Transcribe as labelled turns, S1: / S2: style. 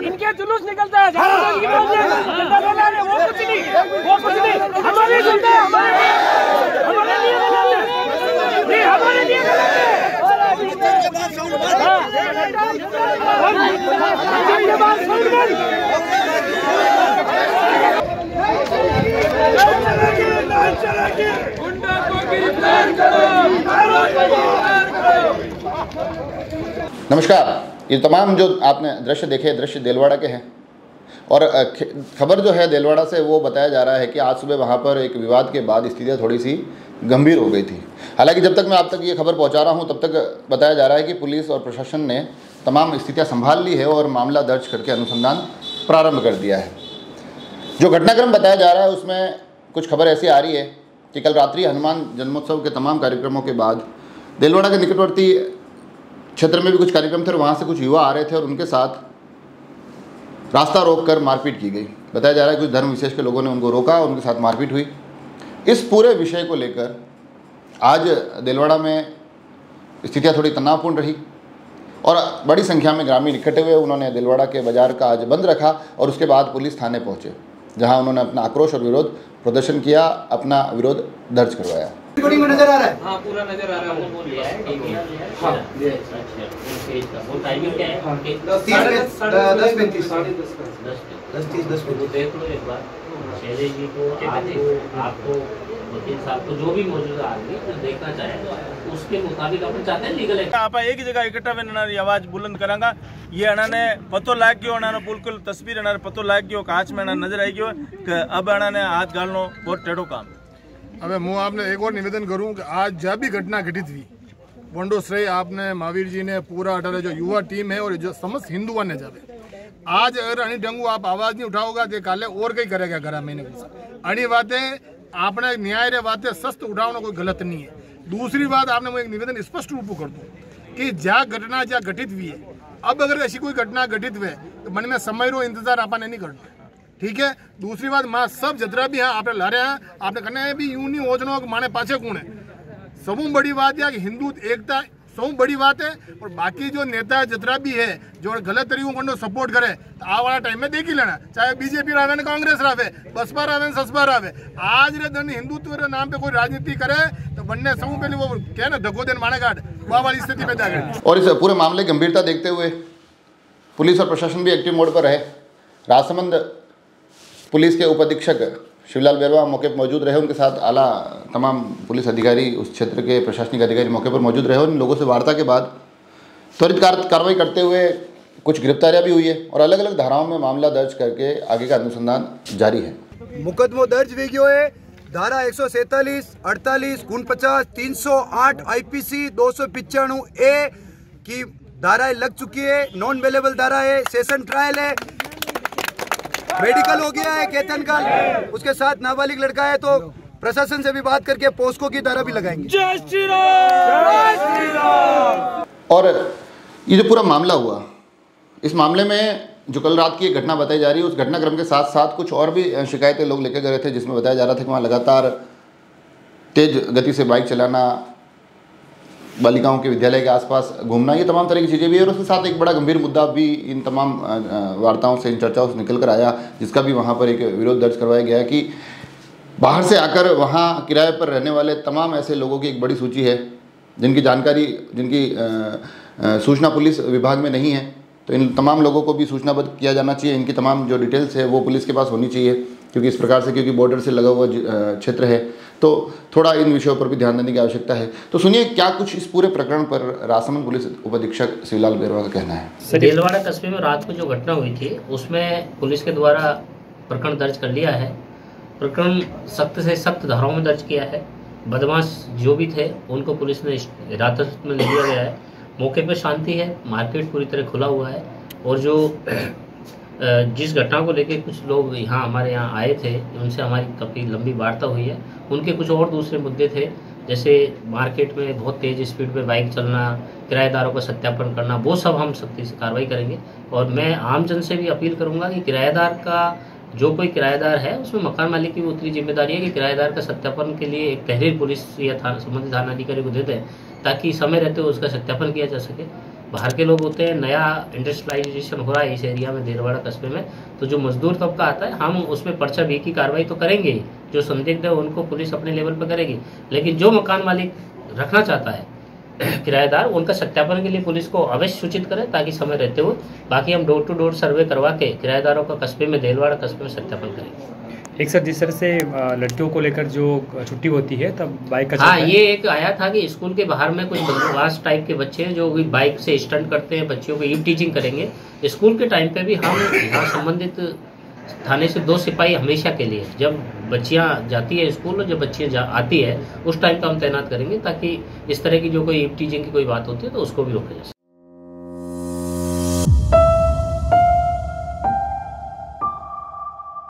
S1: इनके जुलूस निकलता है है वो कुछ नहीं वो कुछ नहीं हमारी सुनते हमारे हमारे लिए गलत है नहीं हमारे लिए गलत है हाँ। ये बात सुन कर गुंडा को गिरफ़्तार करो
S2: नमस्कार। ये तमाम जो आपने दृश्य देखे, दृश्य देलवाड़ा के हैं। और खबर जो है देलवाड़ा से वो बताया जा रहा है कि आज सुबह वहाँ पर एक विवाद के बाद स्थितियाँ थोड़ी सी गंभीर हो गई थी। हालाँकि जब तक मैं आप तक ये खबर पहुँचा रहा हूँ, तब तक बताया जा रहा है कि पुलिस और प्रशासन ने तमाम स्थितियाँ संभाल ली है और मामला दर्ज करके अनुसंधान प्रारंभ कर दिया है। जो घटनाक्रम बताया जा रहा है, उसमें कुछ खबर ऐसी आ रही है कि कल रात्रि हनुमान जन्मोत्सव के तमाम कार्यक्रमों के बाद देलवाड़ा के निकटवर्ती क्षेत्र में भी कुछ कार्यक्रम थे और वहाँ से कुछ युवा आ रहे थे और उनके साथ रास्ता रोक कर मारपीट की गई। बताया जा रहा है कुछ धर्म विशेष के लोगों ने उनको रोका, उनके साथ मारपीट हुई। इस पूरे विषय को लेकर आज देलवाड़ा में स्थितियाँ थोड़ी तनावपूर्ण रही और बड़ी संख्या में ग्रामीण इकट्ठे हुए, उन्होंने दिलवाड़ा के बाज़ार का आज बंद रखा और उसके बाद पुलिस थाने पहुँचे, जहाँ उन्होंने अपना आक्रोश और विरोध प्रदर्शन किया, अपना विरोध दर्ज करवाया।
S3: रिकॉर्डिंग में नज़र आ रहा है।
S4: हाँ पूरा नज़र आ रहा है वो। लिया है है। हाँ। वो टाइमिंग क्या है?
S3: दस
S4: दस-
S3: पैंतीस।
S4: दस
S3: तीस दस
S4: देख लो एक बार। शैलेश जी को आपको आपको वकील साहब को जो भी मौजूदा आदमी जो देखना चाहे उसके मुताबिक अपन चाहते हैं लीगल
S5: आप एक जगह इकट्ठा में आवाज़ बुलंद करांगा। ये अनाने पतो लाग गयो बिल्कुल तस्वीर अनाने पतो लाग गयो कांच में नज़र आई गयो कि अब अनाने हाथ गालनो बहुत टेढ़ो काम।
S6: હવે હું આપને એક और निवेदन करूं कि आज जब भी घटना घटित हुई वंडो श्रेय आपने महावीर जी ने पूरा अठारह जो युवा टीम है और जो समस्त हिंदुआ ने जावे आज अगर अणी ढंगू आप आवाज नहीं उठाओगा तो काले और कई करेगा घर महीने कुछ अणी बातें आपने न्याय रे बातें सस्त उठाना कोई गलत नहीं है दूसरी बात आपने मैं एक निवेदन स्पष्ट रूप में कर दूं कि ज्या घटना ज्या घटित हुई है अब अगर ऐसी कोई घटना घटित हुए तो मन में समय रो इंतजार आपने नहीं करना ठीक है? दूसरी बात, माँ सब जतरा भी है, आपने ला रहे हैं, आपने कहना है भी यूँ नहीं ओजनो कि माने पाछे कौन है। सबू बड़ी बात है कि हिंदू एकता, सबू बड़ी बात है, और बाकी जो नेता जतरा भी है, जो गलत तरीकों को सपोर्ट करे तो आ वाला टाइम में देख ही लेना। चाहे बीजेपी रहे न कांग्रेस रहे बसपा रहे न ससपा रहे आज रे दिन हिंदुत्व रे नाम पे कोई राजनीति करे तो बनने सबू पहले वो क्या ना, धक्को देन माने काट, वह वाली स्थिति पैदा करे।
S2: और इस पूरे मामले गंभीरता देखते हुए पुलिस और प्रशासन भी एक्टिव मोड पर रहे। राजसमंद पुलिस के उप अधीक्षक शिवलाल बेरवा मौके पर मौजूद रहे, उनके साथ आला तमाम पुलिस अधिकारी, उस क्षेत्र के प्रशासनिक अधिकारी मौके पर मौजूद रहे उन लोगों से वार्ता के बाद त्वरित कार्रवाई करते हुए कुछ गिरफ्तारियाँ भी हुई है और अलग अलग धाराओं में मामला दर्ज करके आगे का अनुसंधान जारी है।
S3: मुकदमो दर्ज भी क्यों है। धारा एक सौ सैतालीस, अड़तालीस, उनपचास, तीन सौ आठ आई पी सी दो सौ पिचानवे ए की धाराएँ लग चुकी है। नॉन अवेलेबल धारा है सेशन ट्रायल है। मेडिकल हो गया है केतन का। उसके साथ नाबालिग लड़का है तो प्रशासन से भी बात करके पोस्को की धारा भी लगाएँगे।
S1: जय श्री राम। जय श्री राम।
S2: और ये जो पूरा मामला हुआ इस मामले में जो कल रात की एक घटना बताई जा रही है उस घटनाक्रम के साथ साथ कुछ और भी शिकायतें लोग लेके गए थे जिसमें बताया जा रहा था कि वहाँ लगातार तेज गति से बाइक चलाना बालिकाओं के विद्यालय के आसपास घूमना, ये तमाम तरह की चीज़ें भी और उसके साथ एक बड़ा गंभीर मुद्दा भी इन तमाम वार्ताओं से, इन चर्चाओं से निकल कर आया, जिसका भी वहाँ पर एक विरोध दर्ज करवाया गया कि बाहर से आकर वहाँ किराए पर रहने वाले तमाम ऐसे लोगों की एक बड़ी सूची है, जिनकी जानकारी, जिनकी सूचना पुलिस विभाग में नहीं है तो इन तमाम लोगों को भी सूचनाबद्ध किया जाना चाहिए, इनकी तमाम जो डिटेल्स है वो पुलिस के पास होनी चाहिए। क्योंकि इस प्रकार से, क्योंकि बॉर्डर से लगा हुआ क्षेत्र है तो थोड़ा इन विषयों पर भी ध्यान देने की आवश्यकता है। तो सुनिए, क्या कुछ इस पूरे प्रकरण पर राजसमंद पुलिस उपाधीक्षक शिवलाल बेरवा का कहना है?
S4: देलवाड़ा कस्बे में रात को जो घटना हुई थी, उसमें पुलिस के द्वारा प्रकरण दर्ज कर लिया है। प्रकरण सख्त से सख्त धाराओं में दर्ज किया है। बदमाश जो भी थे, उनको पुलिस ने हिरासत में ले लिया गया है। मौके पर शांति है मार्केट पूरी तरह खुला हुआ है। और जो जिस घटना को लेकर कुछ लोग यहाँ हमारे यहाँ आए थे, उनसे हमारी काफ़ी लंबी वार्ता हुई है। उनके कुछ और दूसरे मुद्दे थे, जैसे मार्केट में बहुत तेज स्पीड पे बाइक चलना, किराएदारों का सत्यापन करना, वो सब हम सख्ती से कार्रवाई करेंगे। और मैं आम जन से भी अपील करूँगा कि किराएदार का जो कोई किराएदार है, उसमें मकान मालिक की उतनी ज़िम्मेदारी है कि किराएदार का सत्यापन के लिए एक तहरीर पुलिस या थाना, संबंधित थाना अधिकारी को दे दें, ताकि समय रहते हुए उसका सत्यापन किया जा सके। बाहर के लोग होते हैं, नया इंडस्ट्रियलाइजेशन हो रहा है इस एरिया में देरवाड़ा कस्बे में तो जो मजदूर तबका आता है, हम उसमें पर्चा भी की कार्रवाई तो करेंगे ही। जो संदिग्ध है, उनको पुलिस अपने लेवल पर करेगी। लेकिन जो मकान मालिक रखना चाहता है, किराएदार, उनका सत्यापन के लिए पुलिस को अवश्य सूचित करें, ताकि समय रहते हुए बाकी हम डोर टू डोर सर्वे करवा के किराएदारों का कस्बे में देलवाड़ा कस्बे में सत्यापन करेंगे
S7: एक सर जिस तरह से लड़कियों को लेकर जो छुट्टी होती है तब बाइक का
S4: हाँ ये एक आया था कि स्कूल के बाहर में कुछ बदमाश टाइप के बच्चे हैं जो भी बाइक से स्टंट करते हैं बच्चियों को ईव टीचिंग करेंगे। स्कूल के टाइम पे भी हम यहाँ संबंधित थाने से दो सिपाही हमेशा के लिए जब बच्चियाँ जाती है स्कूल और जब बच्चियाँ आती है उस टाइम पर हम तैनात करेंगे ताकि इस तरह की जो कोई ईव टीचिंग की कोई बात होती है तो उसको भी रोका जा सके।